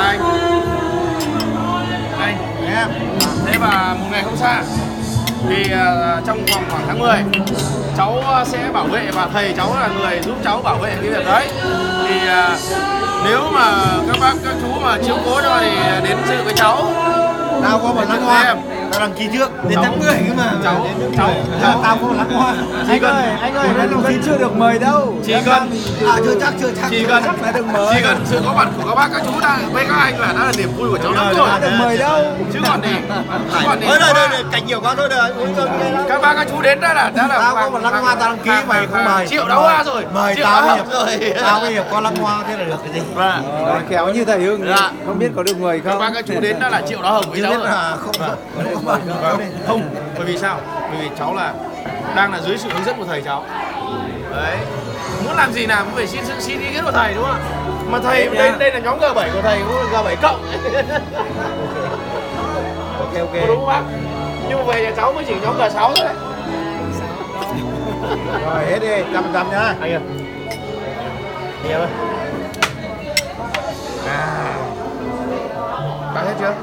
chào anh anh em. Thế và một ngày không xa. Thì à, trong vòng khoảng tháng 10 cháu à, sẽ bảo vệ và thầy cháu là người giúp cháu bảo vệ cái việc đấy. Thì à, nếu mà các bác các chú mà chiếu cố cho thì đến dự với cháu. Tao có một lăng hoa tao đăng ký trước đến tháng 10 cơ mà. Cháu- cháu- 10. cháu- tao có một lăng hoa. Chỉ anh cần- ơi anh ơi đến lúc chưa được mời đâu. Chỉ cần à chưa chắc chưa chắc chỉ cần chắc đã được mời. chỉ cần sự có mặt của các bác các chú đã với các anh là đã là niềm vui của cháu lắm rồi. đã được mời đâu. chứ còn gì chứ còn gì thôi rồi rồi cảnh nhiều quá thôi rồi đi các bác các chú đến đã là đã là tao có một lăng hoa tao đăng ký mày không mời. Triệu đáo hoa rồi. Mời tao hiệp. tao mới hiệp có lăng hoa thế là được cái gì? Vâng. Rồi, khéo như thầy Hưng. Dạ. không biết có được mời các không? bác các chú đến đã là triệu đáo hồng với cháu biết rồi. là không không Vâng. không. Bởi vì sao? Bởi vì cháu là đang là dưới sự hướng dẫn của thầy cháu. Đấy. Muốn làm gì làm cũng phải xin xin ý kiến của thầy đúng không ạ? Mà thầy đây đây là nhóm G7 của thầy cũng G7 cộng. Ok ok. Đúng không bác nhưng mà về nhà cháu mới chỉ nhóm G6 thôi. Đấy rồi hết đi. Trăm trăm nhá. Anh ơi. Anh em ơi à. Bác hết chưa